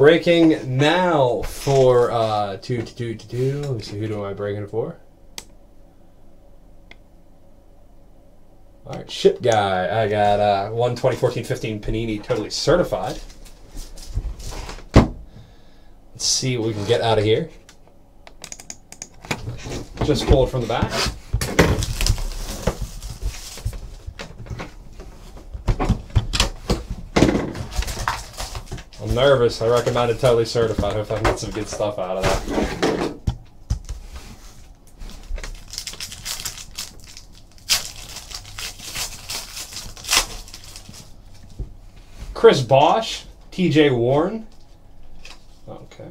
Breaking now for uh, two, two, two, two. Let me see, who do I breaking for? All right, ship guy. I got uh, one 2014-15 Panini totally certified. Let's see what we can get out of here. Just pulled from the back. I'm nervous. I recommend it totally certified. Hope I get some good stuff out of that. Chris Bosh, TJ Warren. Okay.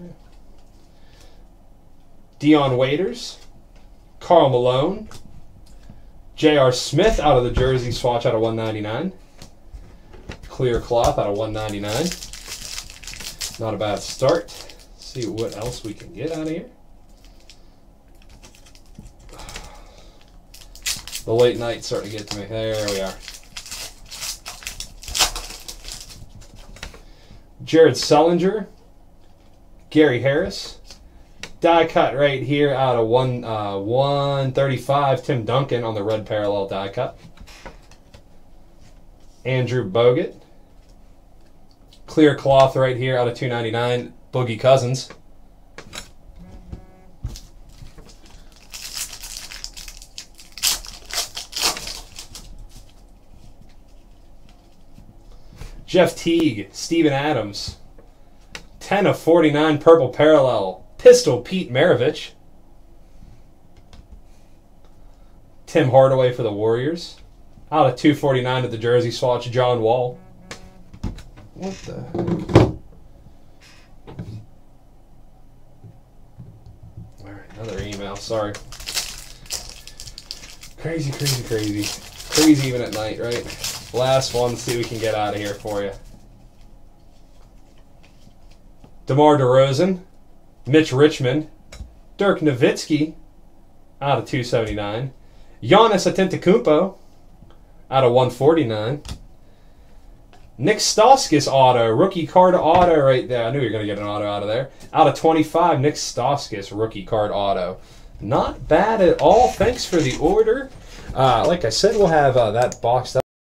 Dion Waiters, Karl Malone, J.R. Smith out of the jersey swatch out of 199. Clear cloth out of 199. Not a bad start. Let's see what else we can get out of here. The late night starting to get to me. There we are. Jared Sullinger, Gary Harris, die cut right here out of one uh, 135. Tim Duncan on the red parallel die cut. Andrew Bogut, clear cloth right here out of 299. Boogie Cousins. Jeff Teague, Steven Adams. 10 of 49 purple parallel. Pistol Pete Maravich. Tim Hardaway for the Warriors. Out of 249 of the jersey swatch, John Wall. What the heck? Alright, another email, sorry. Crazy, crazy, crazy. Crazy even at night, right? Last one, see we can get out of here for you. DeMar DeRozan, Mitch Richmond, Dirk Nowitzki, out of 279. Giannis Antetokounmpo, out of 149. Nick Stauskas auto, rookie card auto right there. I knew you were going to get an auto out of there. Out of 25, Nick Stauskas rookie card auto. Not bad at all. Thanks for the order. Uh, like I said, we'll have uh, that boxed up.